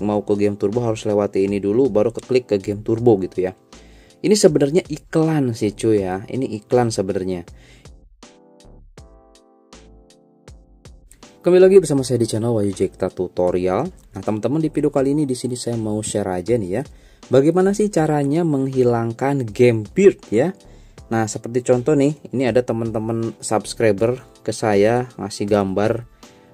mau ke game turbo harus lewati ini dulu baru ke klik ke game turbo gitu ya ini sebenarnya iklan sih cuy ya ini iklan sebenarnya Kembali lagi bersama saya di channel Wahyu Jekta Tutorial. Nah, teman-teman di video kali ini di sini saya mau share aja nih ya. Bagaimana sih caranya menghilangkan game beard ya? Nah, seperti contoh nih, ini ada teman-teman subscriber ke saya ngasih gambar.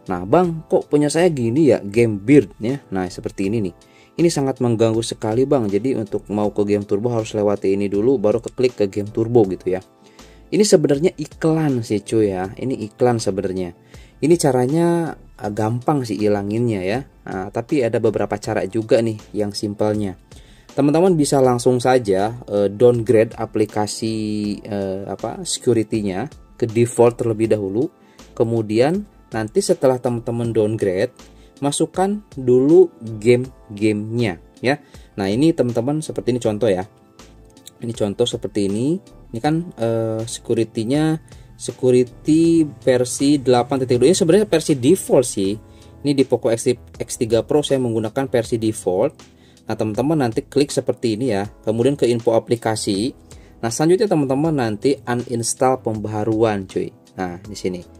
Nah, Bang, kok punya saya gini ya, game beard ya? Nah, seperti ini nih. Ini sangat mengganggu sekali, Bang. Jadi untuk mau ke game turbo harus lewati ini dulu baru ke klik ke game turbo gitu ya. Ini sebenarnya iklan sih cuy ya. Ini iklan sebenarnya ini caranya uh, gampang sih ilanginnya ya nah, tapi ada beberapa cara juga nih yang simpelnya teman-teman bisa langsung saja uh, downgrade aplikasi uh, apa security-nya ke default terlebih dahulu kemudian nanti setelah teman-teman downgrade masukkan dulu game-gamenya ya. Nah ini teman-teman seperti ini contoh ya. Ini contoh seperti ini. Ini kan uh, security-nya security versi 8.2 ini sebenarnya versi default sih. Ini di Poco X, X3 Pro saya menggunakan versi default. Nah teman-teman nanti klik seperti ini ya. Kemudian ke info aplikasi. Nah selanjutnya teman-teman nanti uninstall pembaharuan cuy. Nah di sini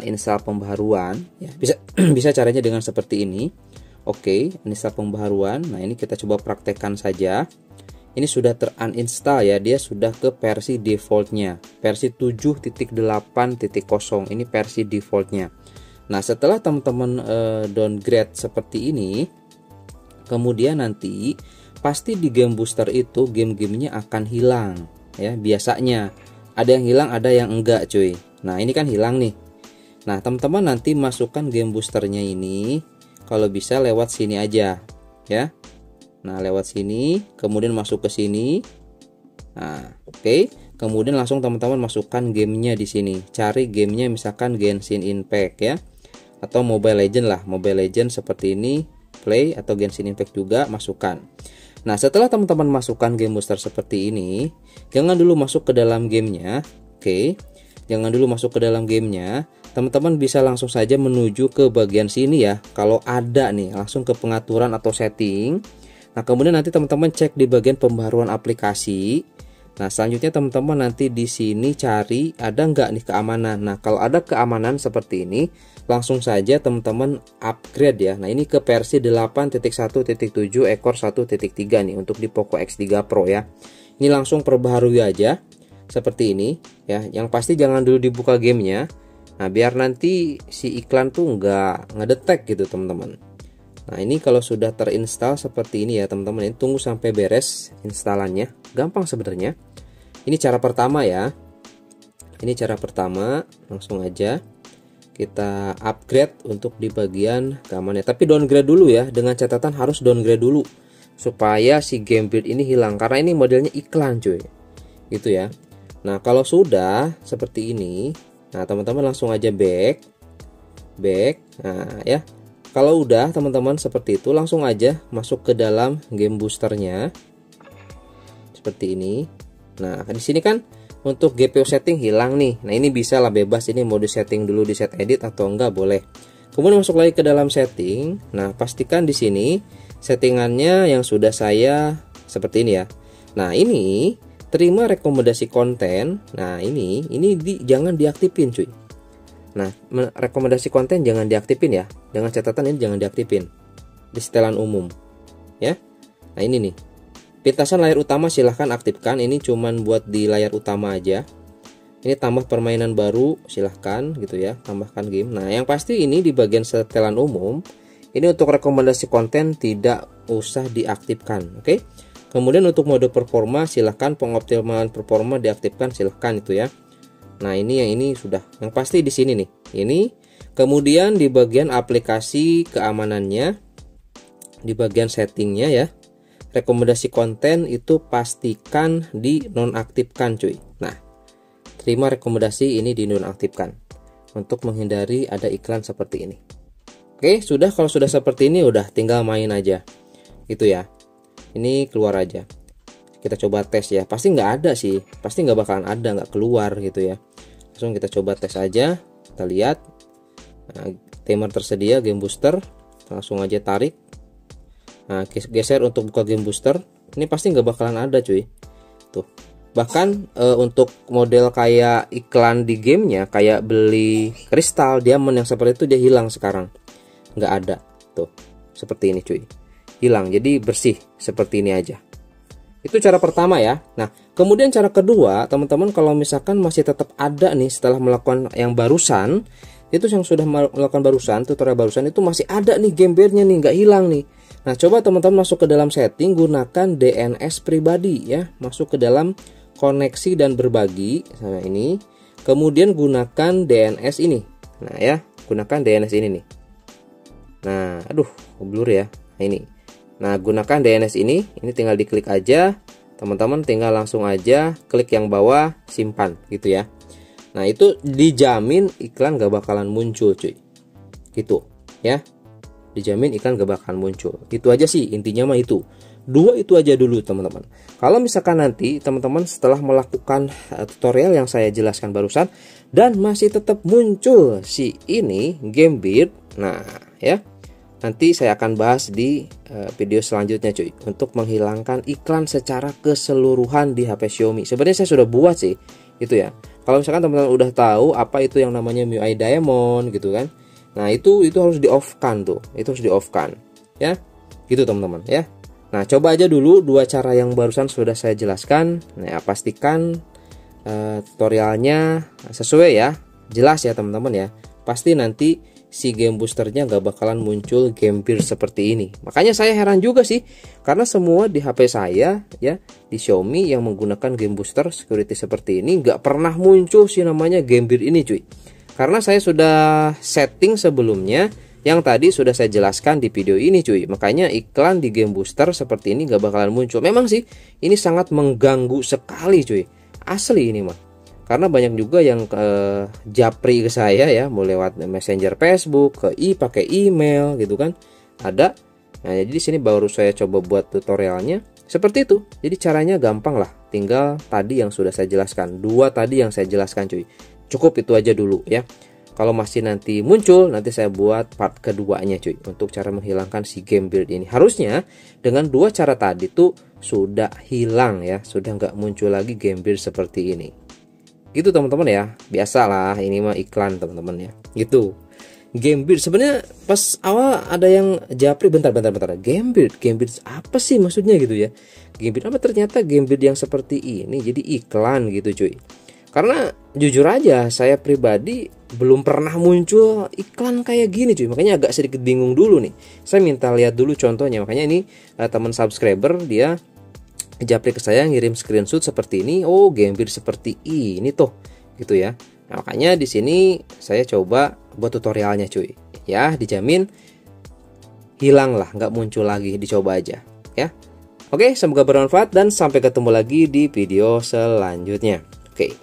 uninstall pembaharuan ya bisa bisa caranya dengan seperti ini. Oke uninstall pembaharuan. Nah ini kita coba praktekkan saja. Ini sudah teruninstall ya dia sudah ke versi defaultnya. Versi 7.8.0 ini versi defaultnya. Nah setelah teman-teman uh, downgrade seperti ini kemudian nanti pasti di game booster itu game-gamenya akan hilang ya biasanya. Ada yang hilang ada yang enggak cuy. Nah ini kan hilang nih nah teman-teman nanti masukkan game boosternya ini kalau bisa lewat sini aja ya Nah, lewat sini, kemudian masuk ke sini. Nah, oke. Okay. Kemudian langsung teman-teman masukkan gamenya di sini. Cari gamenya misalkan Genshin Impact ya. Atau Mobile Legend lah. Mobile Legend seperti ini. Play atau Genshin Impact juga masukkan. Nah, setelah teman-teman masukkan game booster seperti ini, jangan dulu masuk ke dalam gamenya. Oke. Okay. Jangan dulu masuk ke dalam gamenya. Teman-teman bisa langsung saja menuju ke bagian sini ya. Kalau ada nih, langsung ke pengaturan atau setting Nah, kemudian nanti teman-teman cek di bagian pembaruan aplikasi. Nah, selanjutnya teman-teman nanti di sini cari ada nggak nih keamanan. Nah, kalau ada keamanan seperti ini, langsung saja teman-teman upgrade ya. Nah, ini ke versi 8.1.7 ekor 1.3 nih untuk di Poco X3 Pro ya. Ini langsung perbaharui aja seperti ini ya. Yang pasti jangan dulu dibuka gamenya. Nah, biar nanti si iklan tuh nggak ngedetek gitu teman-teman. Nah ini kalau sudah terinstall seperti ini ya teman-teman ini tunggu sampai beres instalannya. Gampang sebenarnya. Ini cara pertama ya. Ini cara pertama langsung aja kita upgrade untuk di bagian keamanannya. Tapi downgrade dulu ya dengan catatan harus downgrade dulu supaya si game build ini hilang. Karena ini modelnya iklan cuy. Gitu ya. Nah kalau sudah seperti ini nah teman-teman langsung aja back. Back. Nah ya. Kalau udah teman-teman seperti itu langsung aja masuk ke dalam game boosternya. Seperti ini. Nah di sini kan untuk GPU setting hilang nih. Nah ini bisa lah bebas. Ini di setting dulu di set edit atau enggak boleh. Kemudian masuk lagi ke dalam setting. Nah pastikan di sini settingannya yang sudah saya seperti ini ya. Nah ini terima rekomendasi konten nah ini ini di, jangan diaktifin cuy Nah, rekomendasi konten jangan diaktifin ya. Dengan catatan ini jangan diaktifin. Di setelan umum. Ya. Nah, ini nih. Pintasan layar utama silahkan aktifkan. Ini cuman buat di layar utama aja. Ini tambah permainan baru silahkan gitu ya. Tambahkan game. Nah, yang pasti ini di bagian setelan umum. Ini untuk rekomendasi konten tidak usah diaktifkan. Oke. Kemudian untuk mode performa silahkan pengoptimalan performa diaktifkan silahkan itu ya. Nah, ini yang ini sudah. Yang pasti di sini nih. Ini kemudian di bagian aplikasi keamanannya di bagian settingnya ya. Rekomendasi konten itu pastikan di nonaktifkan cuy. Nah, terima rekomendasi ini di nonaktifkan untuk menghindari ada iklan seperti ini. Oke, sudah kalau sudah seperti ini udah tinggal main aja. Itu ya. Ini keluar aja. Kita coba tes ya. Pasti nggak ada sih. Pasti nggak bakalan ada nggak keluar gitu ya. Langsung kita coba tes aja. Kita lihat. Nah, timer tersedia game booster. Langsung aja tarik. Nah geser untuk buka game booster. Ini pasti nggak bakalan ada cuy. Tuh. Bahkan e, untuk model kayak iklan di gamenya kayak beli kristal diamond yang seperti itu dia hilang sekarang. Nggak ada. Tuh. Seperti ini cuy hilang. Jadi bersih seperti ini aja. Itu cara pertama ya. Nah kemudian cara kedua teman-teman kalau misalkan masih tetap ada nih setelah melakukan yang barusan itu yang sudah melakukan barusan tutorial barusan itu masih ada nih gambarnya nih nggak hilang nih. Nah coba teman-teman masuk ke dalam setting gunakan DNS pribadi ya. Masuk ke dalam koneksi dan berbagi sana ini. Kemudian gunakan DNS ini. Nah ya gunakan DNS ini nih. Nah aduh blur ya. Nah, ini nah gunakan DNS ini. Ini tinggal diklik aja. Teman-teman tinggal langsung aja klik yang bawah simpan gitu ya. Nah itu dijamin iklan gak bakalan muncul cuy. Gitu ya. Dijamin iklan gak bakalan muncul. Itu aja sih intinya mah itu. Dua itu aja dulu teman-teman. Kalau misalkan nanti teman-teman setelah melakukan eh, tutorial yang saya jelaskan barusan Dan masih tetap muncul si ini game beat Nah ya Nanti saya akan bahas di uh, video selanjutnya cuy Untuk menghilangkan iklan secara keseluruhan di HP Xiaomi. Sebenarnya saya sudah buat sih Itu ya. Kalau misalkan teman-teman udah tahu apa itu yang namanya MIUI Diamond gitu kan. Nah itu itu harus di off kan tuh itu harus di off kan ya. Gitu teman-teman ya. Nah coba aja dulu dua cara yang barusan sudah saya jelaskan. Nah ya, pastikan uh, tutorialnya sesuai ya. Jelas ya teman-teman ya. Pasti nanti si game boosternya gak bakalan muncul game seperti ini. Makanya saya heran juga sih karena semua di HP saya ya di Xiaomi yang menggunakan game booster security seperti ini gak pernah muncul sih namanya game ini cuy. Karena saya sudah setting sebelumnya yang tadi sudah saya jelaskan di video ini cuy. Makanya iklan di game booster seperti ini gak bakalan muncul. Memang sih ini sangat mengganggu sekali cuy. Asli ini mah karena banyak juga yang uh, japri ke saya ya mau lewat messenger Facebook ke i pakai email gitu kan. Ada. Nah jadi di sini baru saya coba buat tutorialnya. Seperti itu. Jadi caranya gampang lah. Tinggal tadi yang sudah saya jelaskan. Dua tadi yang saya jelaskan cuy. Cukup itu aja dulu ya. Kalau masih nanti muncul nanti saya buat part keduanya cuy. Untuk cara menghilangkan si game build ini. Harusnya dengan dua cara tadi tuh sudah hilang ya. Sudah nggak muncul lagi game build seperti ini gitu teman-teman ya. Biasalah ini mah iklan teman-teman ya. Gitu. Gambit sebenarnya pas awal ada yang japri bentar bentar bentar. Gambit Gambit apa sih maksudnya gitu ya? Gambit apa? Ternyata Gambit yang seperti ini jadi iklan gitu cuy. Karena jujur aja saya pribadi belum pernah muncul iklan kayak gini cuy. Makanya agak sedikit bingung dulu nih. Saya minta lihat dulu contohnya. Makanya ini uh, teman subscriber dia japri ke saya ngirim screenshot seperti ini. Oh gambir seperti ini tuh. Gitu ya. Nah, makanya di sini saya coba buat tutorialnya cuy. Ya dijamin hilang lah nggak muncul lagi. Dicoba aja ya. Oke semoga bermanfaat dan sampai ketemu lagi di video selanjutnya. Oke